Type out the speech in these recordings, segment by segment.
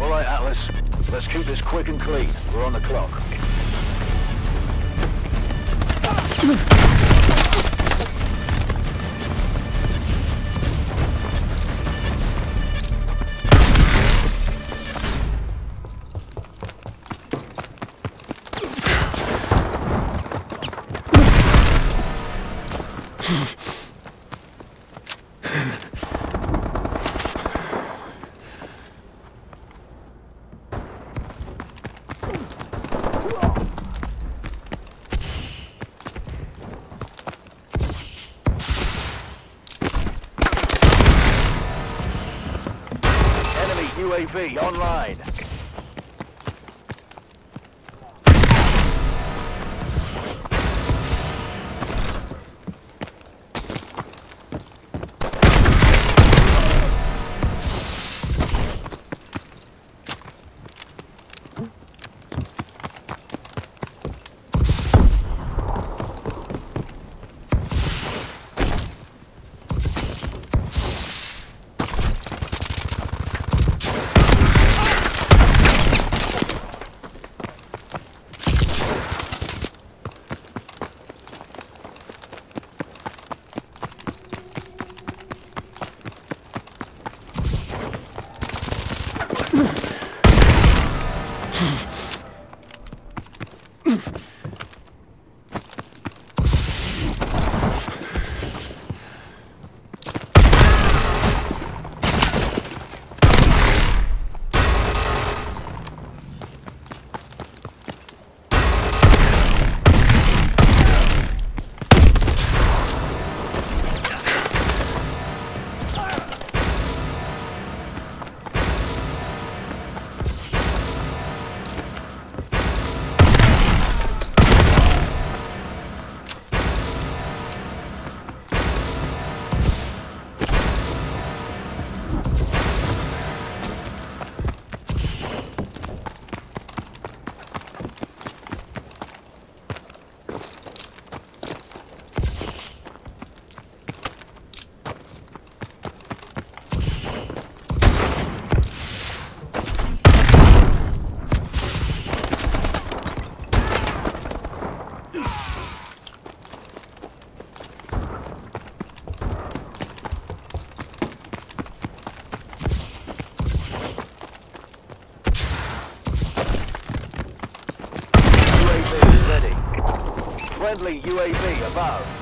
all. Right, Atlas. Let's keep this quick and clean. We're on the clock. Enemy UAV online. Friendly UAV above.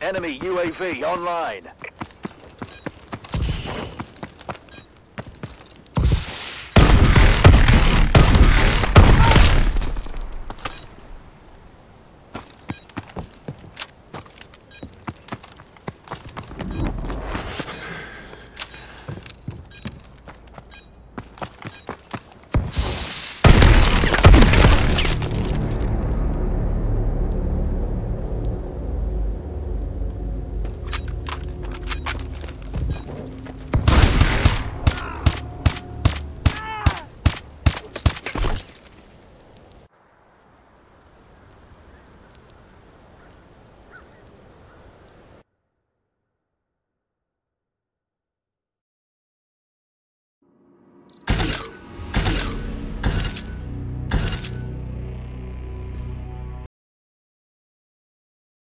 Enemy UAV online.